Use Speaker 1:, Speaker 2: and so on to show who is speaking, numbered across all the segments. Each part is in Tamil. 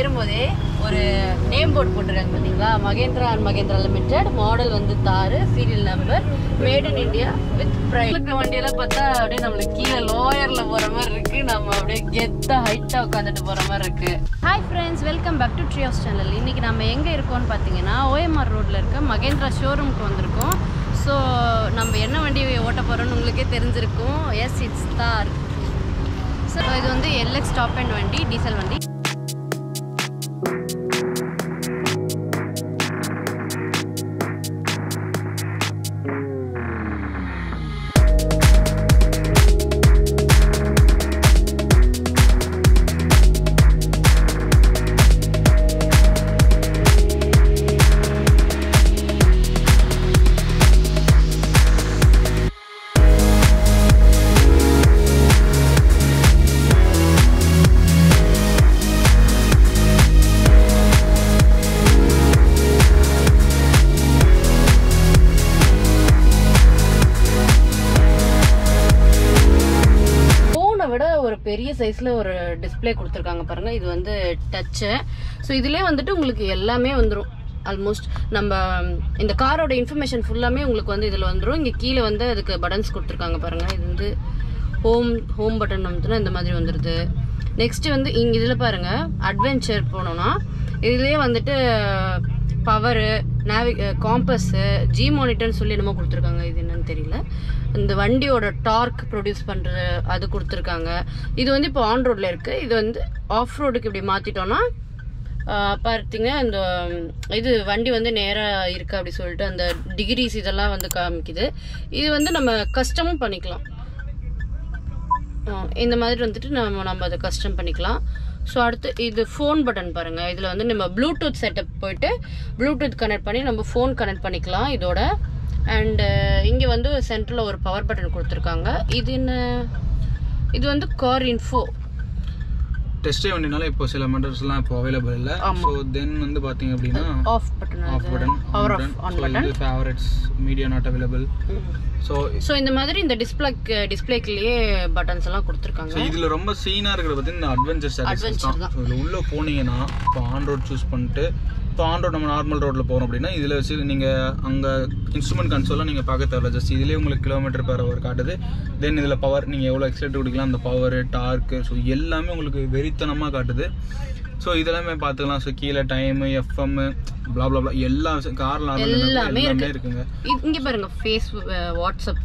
Speaker 1: ஏறும்போதே ஒரு நேம் போர்டு போட்டுருக்காங்க பார்த்தீங்களா Mahindra and Mahindra limited model வந்து தாறு serial number made in India with price வண்டியெல்லாம் பார்த்தா அப்படியே நம்மளுக்கு கீழே லோயரில் போகிற மாதிரி இருக்கு நம்ம அப்படியே கெத்தாக ஹைட்டாக உட்காந்துட்டு போகிற மாதிரி இருக்கு hi friends welcome back to tree house channel இன்னைக்கு நம்ம எங்கே இருக்கோம்னு பார்த்தீங்கன்னா ஓஎம்ஆர் ரோட்டில் இருக்க மகேந்திரா ஷோரூமுக்கு வந்திருக்கோம் ஸோ நம்ம என்ன வண்டி ஓட்ட போகிறோன்னு உங்களுக்கே தெரிஞ்சிருக்கும் எஸ் இட்ஸ் தார் ஸோ இது வந்து எல்எக்ஸ் டாப் அண்ட் வண்டி டீசல் வண்டி பெரிய சைஸில் ஒரு டிஸ்பிளே கொடுத்துருக்காங்க பாருங்கள் இது வந்து டச்சு ஸோ இதிலே வந்துட்டு உங்களுக்கு எல்லாமே வந்துடும் ஆல்மோஸ்ட் நம்ம இந்த காரோட இன்ஃபர்மேஷன் ஃபுல்லாமே உங்களுக்கு வந்து இதில் வந்துடும் இங்கே கீழே வந்து அதுக்கு பட்டன்ஸ் கொடுத்துருக்காங்க பாருங்கள் இது வந்து ஹோம் ஹோம் பட்டன் வந்துட்டுனா இந்த மாதிரி வந்துடுது நெக்ஸ்ட்டு வந்து இங்கே இதில் பாருங்கள் அட்வென்ச்சர் போனோன்னா இதுலேயே வந்துட்டு பவரு நேவி காம்பஸ்ஸு ஜி மானிட்டர்னு சொல்லி என்னமோ கொடுத்துருக்காங்க இது என்னன்னு தெரியல இந்த வண்டியோட டார்க் ப்ரொடியூஸ் பண்ணுற அது கொடுத்துருக்காங்க இது வந்து இப்போ ஆன் ரோடில் இருக்குது இது வந்து ஆஃப் ரோடுக்கு இப்படி மாற்றிட்டோன்னா பார்த்தீங்க இந்த இது வண்டி வந்து நேராக இருக்குது அப்படி சொல்லிட்டு அந்த டிகிரிஸ் இதெல்லாம் வந்து காமிக்குது இது வந்து நம்ம கஸ்டமும் பண்ணிக்கலாம் இந்த மாதிரி வந்துட்டு நம்ம நம்ம அதை கஸ்டம் பண்ணிக்கலாம் ஸோ அடுத்து இது ஃபோன் பட்டன் பாருங்கள் இதில் வந்து நம்ம ப்ளூடூத் செட்டப் போயிட்டு ப்ளூடூத் கனெக்ட் பண்ணி நம்ம ஃபோன் கனெக்ட் பண்ணிக்கலாம் இதோட அண்டு இங்கே வந்து சென்டரில் ஒரு பவர் பட்டன் கொடுத்துருக்காங்க இது என்ன இது வந்து கார் இன்ஃபோ
Speaker 2: டெஸ்ட் வண்டினால இப்போ சில மெட்டர்ஸ்லாம் இப்போ அவைலபிள் இல்ல சோ தென் வந்து பாத்தீங்க அப்படின்னா off button off button power off on button favourites media not available so so
Speaker 1: இந்த மாதிரி இந்த டிஸ்ப்ளே டிஸ்ப்ளேக்குலயே பட்டன்ஸ் எல்லாம்
Speaker 2: கொடுத்திருக்காங்க சோ இதுல ரொம்ப சீனா இருக்கிறது இந்த அட்வென்ச்சர் சர்வீஸ் தான் சோ உள்ள போனீங்கனா இப்போ ஆன் ரோட் சூஸ் பண்ணிட்டு இப்போ ஆன் ரோட் நம்ம நார்மல் ரோட்டில் போகிறோம் அப்படின்னா இதில் வச்சு நீங்கள் அங்கே இன்ஸ்ட்ருமெண்ட் கன்சோலாக நீங்கள் பார்க்க தேவையில்ல ஜஸ்ட் இதிலே உங்களுக்கு கிலோமீட்டர் பர் ஹவர் காட்டுது தென் இதில் பவர் நீங்கள் எவ்வளோ எக்ஸலேட்டர் கொடுக்கலாம் அந்த பவர் டார்க்கு ஸோ எல்லாமே உங்களுக்கு வெறித்தனமாக காட்டுது ஸோ இதெல்லாமே பார்த்துக்கலாம் ஸோ கீழே டைமு எஃப்எம் பிளா பிளா எல்லா கார்ல எல்லாமே இருக்குங்க
Speaker 1: இங்க பாருங்க வாட்ஸ்அப்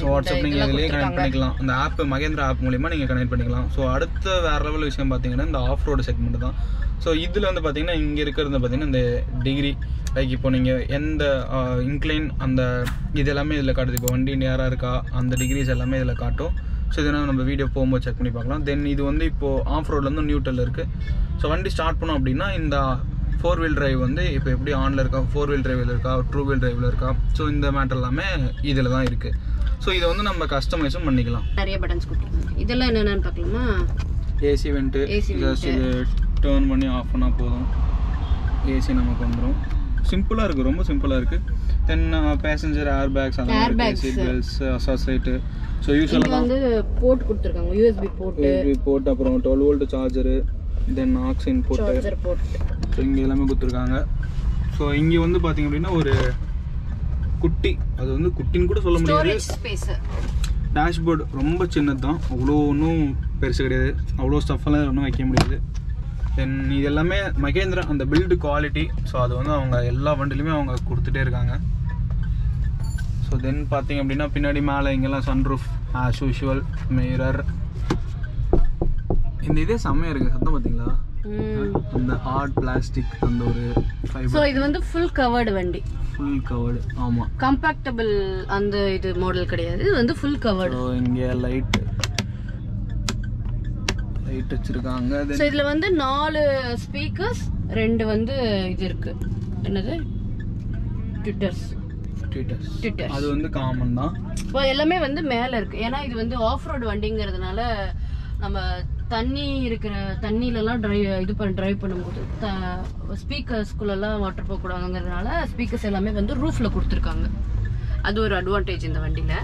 Speaker 1: ஸோ வாட்ஸ்அப் நீங்க இதுலயே கனெக்ட் பண்ணிக்கலாம்
Speaker 2: அந்த ஆப் மகேந்திரா ஆப் மூலியமா நீங்க கனெக்ட் பண்ணிக்கலாம் ஸோ அடுத்த வேற லெவல் விஷயம் பார்த்தீங்கன்னா இந்த ஆஃப் ரோடு செக்மெண்ட் தான் ஸோ இதில் வந்து பார்த்தீங்கன்னா இங்கே இருக்கிறது பார்த்தீங்கன்னா இந்த டிகிரி லைக் இப்போ நீங்கள் எந்த இன்க்ளைன் அந்த இது எல்லாமே இதில் காட்டுது இப்போ வண்டி நேராக இருக்கா அந்த டிகிரிஸ் எல்லாமே இதில் காட்டும் ஸோ இது நம்ம வீடியோ போகும்போது செக் பண்ணி பார்க்கலாம் தென் இது வந்து இப்போது ஆஃப் ரோட்லேருந்து நியூட்டல் இருக்குது ஸோ வண்டி ஸ்டார்ட் பண்ணோம் அப்படின்னா இந்த ஃபோர் வீல் டிரைவ் வந்து இப்போ எப்படி ஆனில் இருக்கா ஃபோர் வீல் டிரைவில் இருக்கா டூ வீல் டிரைவில் இருக்கா ஸோ இந்த மேட்டர் எல்லாமே இதில் தான் இருக்குது ஸோ இதை வந்து நம்ம கஸ்டமைஸும் பண்ணிக்கலாம்
Speaker 1: நிறைய பட்டன்ஸ் கொடுத்துருக்காங்க இதெல்லாம் என்னென்னு பார்க்கலாமா
Speaker 2: ஏசி வெண்ட்டு ஜஸ்ட் இது டேர்ன் பண்ணி ஆஃப் பண்ணால் போதும் ஏசி நமக்கு வந்துடும் சிம்பிளாக இருக்குது ரொம்ப சிம்பிளாக இருக்குது தென் பேசஞ்சர் ஏர் பேக்ஸ் அந்த மாதிரி சீட் பெல்ட்ஸ் அசாசைட்டு ஸோ யூஸ் வந்து
Speaker 1: போர்ட் கொடுத்துருக்காங்க யூஎஸ்பி போர்ட் யூஎஸ்பி
Speaker 2: போர்ட் அப்புறம் twelve volt charger then aux in port so இங்கே எல்லாமே கொடுத்துருக்காங்க ஸோ இங்கே வந்து பார்த்தீங்க அப்படின்னா ஒரு குட்டி அது வந்து குட்டின்னு கூட சொல்ல முடியாது டேஷ்போர்டு ரொம்ப சின்னது தான் அவ்வளோ ஒன்றும் பெருசு கிடையாது அவ்வளோ ஸ்டஃப்லாம் ஒன்றும் வைக்க முடியாது தென் இது எல்லாமே மகேந்திரா அந்த பில்டு குவாலிட்டி ஸோ அது வந்து அவங்க எல்லா வண்டிலையுமே அவங்க கொடுத்துட்டே இருக்காங்க ஸோ தென் பார்த்திங்க அப்படின்னா பின்னாடி மேலே இங்கெல்லாம் சன்ரூஃப் ஆஸ் யூஷுவல் மிரர் இந்த இதே செம்மையாக இருக்குது சத்தம் பார்த்தீங்களா அந்த ஹார்ட் பிளாஸ்டிக் அந்த ஒரு ஸோ இது
Speaker 1: வந்து ஃபுல் கவர்டு வண்டி
Speaker 2: ஃபுல் கவர்டு ஆமாம்
Speaker 1: கம்பாக்டபிள் அந்த இது மாடல் கிடையாது இது
Speaker 2: வந்து ஃபுல் கவர்டு இங்கே லைட் லைட் வச்சிருக்காங்க ஸோ இதில் வந்து
Speaker 1: நாலு ஸ்பீக்கர்ஸ் ரெண்டு வந்து இது இருக்கு என்னது ட்விட்டர்ஸ்
Speaker 2: ட்விட்டர் அது வந்து காமன் தான்
Speaker 1: இப்போ எல்லாமே வந்து மேலே இருக்கு ஏன்னா இது வந்து ஆஃப் ரோட் வண்டிங்கிறதுனால நம்ம தண்ணி இருக்கிற தண்ணியிலலாம் ட்ரை இது பண்ண ட்ரைவ் பண்ணும்போது த ஸ்பீக்கர்ஸ்குள்ளெல்லாம் வாட்டர் போகக்கூடாதுங்கிறதுனால ஸ்பீக்கர்ஸ் எல்லாமே வந்து ரூஃபில் கொடுத்துருக்காங்க அது ஒரு அட்வான்டேஜ் இந்த வண்டியில்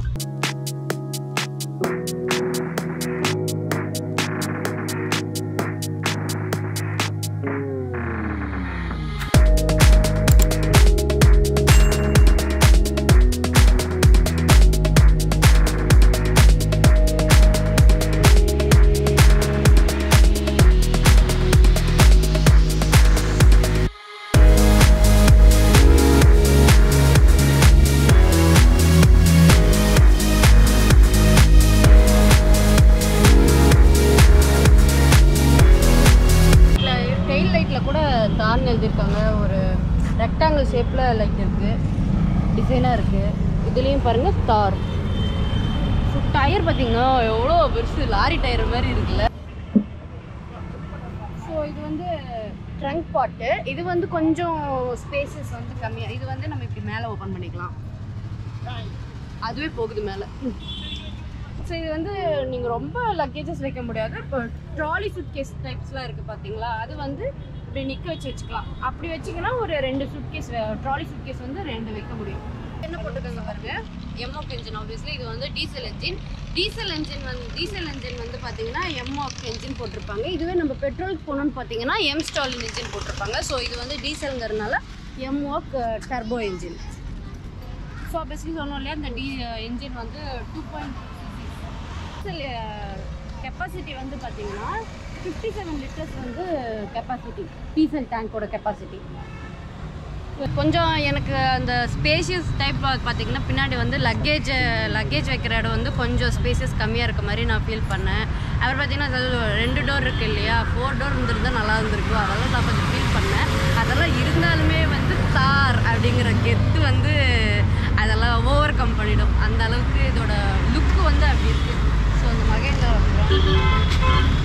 Speaker 1: ஷேப்பில் லைட் இருக்குது டிசைனாக இருக்குது இதுலேயும் பாருங்கள் ஸ்டார் ஸோ டயர் பார்த்திங்கன்னா எவ்வளோ பெருசு லாரி டயர் மாதிரி இருக்குல்ல ஸோ இது வந்து ட்ரங்க் பாட்டு இது வந்து கொஞ்சம் ஸ்பேசஸ் வந்து கம்மியாக இது வந்து நம்ம இப்படி மேலே ஓப்பன் பண்ணிக்கலாம் அதுவே போகுது மேலே ஸோ இது வந்து நீங்கள் ரொம்ப லக்கேஜஸ் வைக்க முடியாது இப்போ ட்ராலி சுட் கேஸ் டைப்ஸ்லாம் இருக்குது பார்த்தீங்களா அது வந்து அப்படி நிற்க வச்சு வச்சுக்கலாம் அப்படி வச்சிங்கன்னா ஒரு ரெண்டு suitcase trolley suitcase வந்து ரெண்டு வைக்க முடியும் என்ன போட்டுக்கோங்க பாருங்க எம்ஓக் என்ஜின் ஆப்வியஸ்லி இது வந்து டீசல் என்ஜின் டீசல் என்ஜின் வந்து டீசல் என்ஜின் வந்து பார்த்தீங்கன்னா எம்ஓக் என்ஜின் போட்டிருப்பாங்க இதுவே நம்ம பெட்ரோலுக்கு போகணும்னு பார்த்தீங்கன்னா எம் ஸ்டாலின் என்ஜின் போட்டிருப்பாங்க ஸோ இது வந்து டீசலுங்கிறதுனால mHawk turbo engine so basically சொன்னோம் இல்லையா இந்த டீ என்ஜின் வந்து டூ பாயிண்ட் டீசல் கெப்பாசிட்டி வந்து பார்த்தீங்கன்னா ஃபிஃப்டி செவன் லிட்டர்ஸ் வந்து கெப்பாசிட்டி டீசல் டேங்கோட கெப்பாசிட்டி கொஞ்சம் எனக்கு அந்த ஸ்பேஷியஸ் டைப் பார்த்திங்கன்னா பின்னாடி வந்து லக்கேஜ் லக்கேஜ் வைக்கிற இடம் வந்து கொஞ்சம் ஸ்பேஷியஸ் கம்மியாக இருக்க மாதிரி நான் ஃபீல் பண்ணேன் அப்புறம் பார்த்திங்கன்னா ரெண்டு டோர் இருக்குது இல்லையா ஃபோர் டோர் இருந்திருந்தால் நல்லா இருந்திருக்கும் அதெல்லாம் நான் கொஞ்சம் ஃபீல் பண்ணேன் அதெல்லாம் இருந்தாலுமே வந்து தார் அப்படிங்கிற கெத்து வந்து அதெல்லாம் ஓவர் கம் பண்ணிடும் அந்த அளவுக்கு இதோட லுக்கு வந்து அப்படி இருக்குது ஸோ அந்த மகேந்திரா